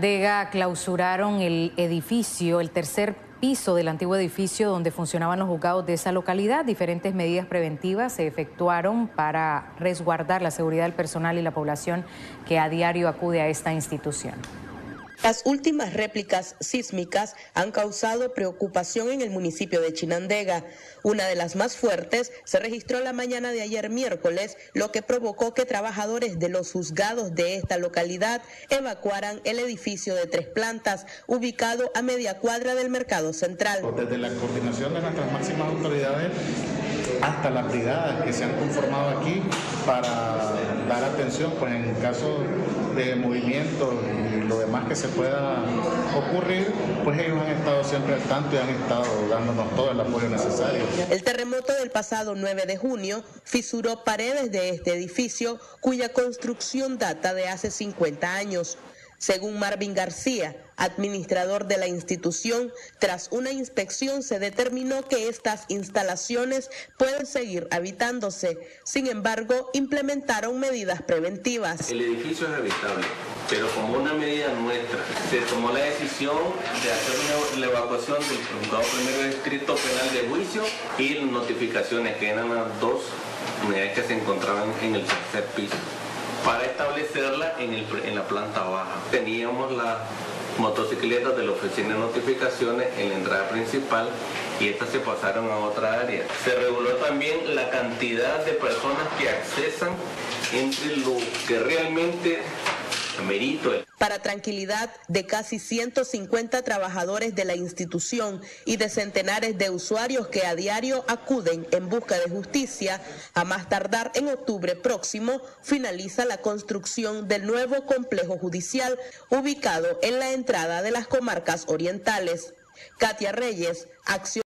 Dega clausuraron el edificio, el tercer piso del antiguo edificio donde funcionaban los juzgados de esa localidad. Diferentes medidas preventivas se efectuaron para resguardar la seguridad del personal y la población que a diario acude a esta institución. Las últimas réplicas sísmicas han causado preocupación en el municipio de Chinandega. Una de las más fuertes se registró la mañana de ayer miércoles, lo que provocó que trabajadores de los juzgados de esta localidad evacuaran el edificio de tres plantas, ubicado a media cuadra del mercado central. Desde la coordinación de nuestras máximas autoridades hasta las brigadas que se han conformado aquí para dar atención pues en caso de movimientos y lo demás que se pueda ocurrir, pues ellos han estado siempre al tanto y han estado dándonos todo el apoyo necesario. El terremoto del pasado 9 de junio fisuró paredes de este edificio cuya construcción data de hace 50 años. Según Marvin García, administrador de la institución, tras una inspección se determinó que estas instalaciones pueden seguir habitándose. Sin embargo, implementaron medidas preventivas. El edificio es habitable, pero como una medida nuestra, se tomó la decisión de hacer la evacuación del juzgado primero distrito penal de juicio y notificaciones, que eran las dos unidades que se encontraban en el tercer piso para establecerla en, en la planta baja. Teníamos las motocicletas de la oficina de notificaciones en la entrada principal y estas se pasaron a otra área. Se reguló también la cantidad de personas que accesan entre lo que realmente. Para tranquilidad de casi 150 trabajadores de la institución y de centenares de usuarios que a diario acuden en busca de justicia, a más tardar en octubre próximo finaliza la construcción del nuevo complejo judicial ubicado en la entrada de las comarcas orientales. Katia Reyes, Acción